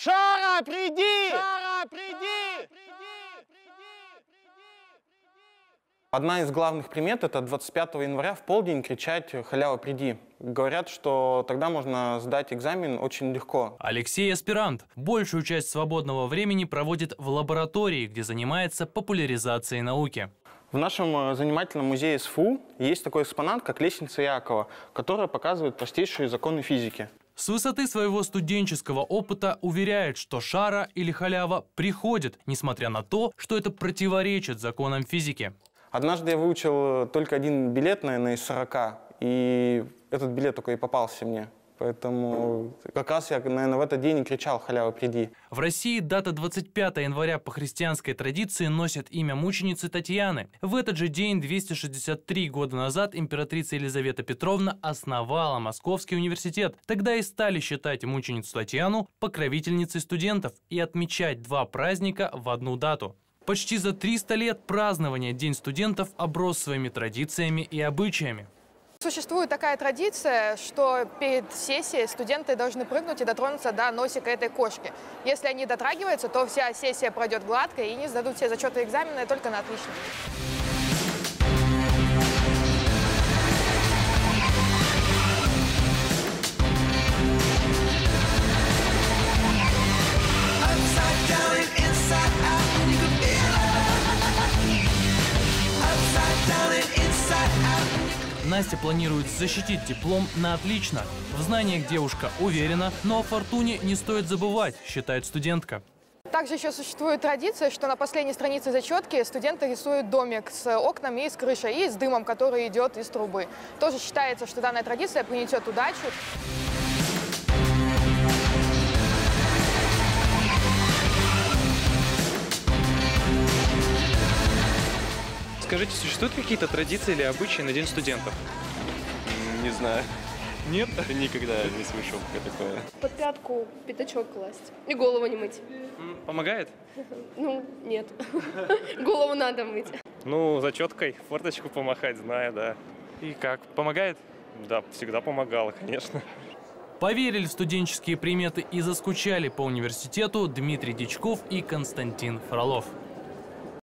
Шара, приди! Шара, приди! Одна из главных примет – это 25 января в полдень кричать «Халява, приди!». Говорят, что тогда можно сдать экзамен очень легко. Алексей аспирант. Большую часть свободного времени проводит в лаборатории, где занимается популяризацией науки. В нашем э, занимательном музее СФУ есть такой экспонат, как лестница Якова, которая показывает простейшие законы физики. С высоты своего студенческого опыта уверяет, что шара или халява приходит, несмотря на то, что это противоречит законам физики. Однажды я выучил только один билет, наверное, из 40, и этот билет только и попался мне. Поэтому как раз я, наверное, в этот день и кричал «Халява, приди!». В России дата 25 января по христианской традиции носит имя мученицы Татьяны. В этот же день, 263 года назад, императрица Елизавета Петровна основала Московский университет. Тогда и стали считать мученицу Татьяну покровительницей студентов и отмечать два праздника в одну дату. Почти за 300 лет празднования День студентов оброс своими традициями и обычаями. Существует такая традиция, что перед сессией студенты должны прыгнуть и дотронуться до носика этой кошки. Если они дотрагиваются, то вся сессия пройдет гладко и не сдадут все зачеты экзамена только на отлично. Настя планирует защитить диплом на отлично. В знаниях девушка уверена, но о фортуне не стоит забывать, считает студентка. Также еще существует традиция, что на последней странице зачетки студенты рисуют домик с окнами и с крышей, и с дымом, который идет из трубы. Тоже считается, что данная традиция принесет удачу. Скажите, существуют какие-то традиции или обычаи на День студентов? Не знаю. Нет? Никогда не слышал про такое. Под пятку пятачок класть. И голову не мыть. Помогает? Ну, нет. Голову надо мыть. Ну, зачеткой форточку помахать, знаю, да. И как? Помогает? Да, всегда помогало, конечно. Поверили в студенческие приметы и заскучали по университету Дмитрий Дичков и Константин Фролов.